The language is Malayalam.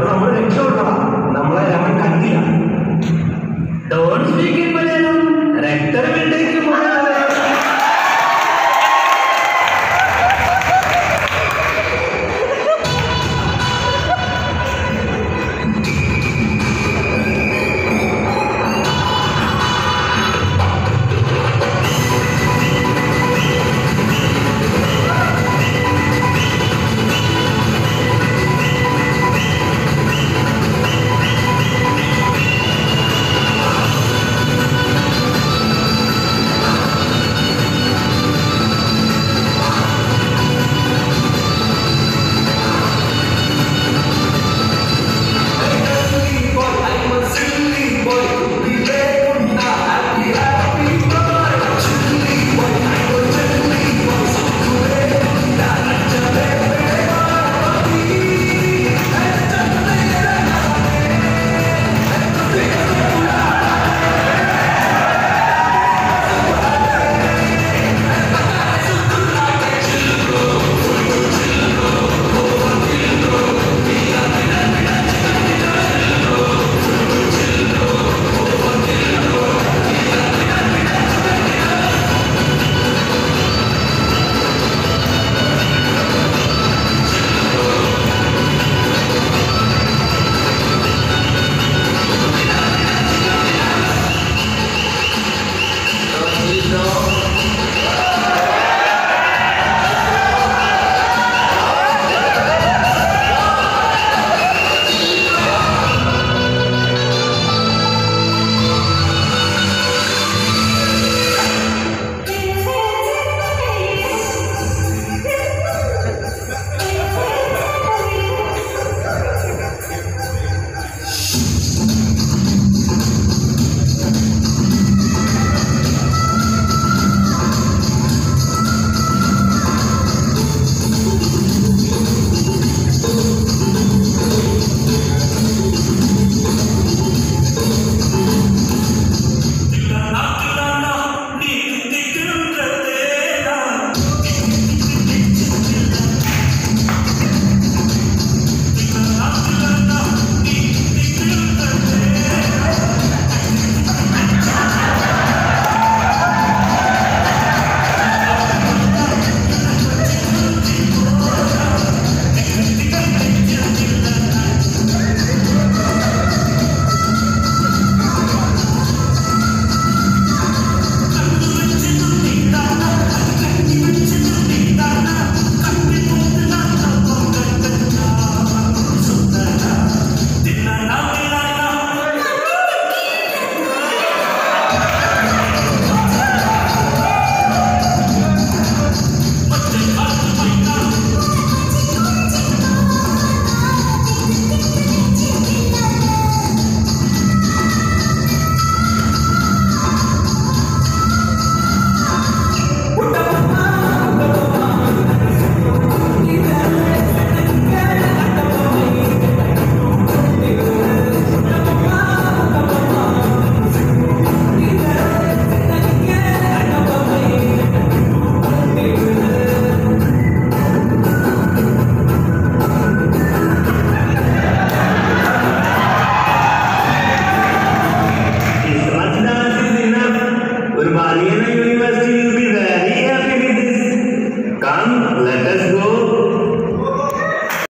നമ്മൾ രക്ഷപ്പെട്ടണം നമ്മളെ അവൻ കണ്ടില്ല. Don speak in Malayalam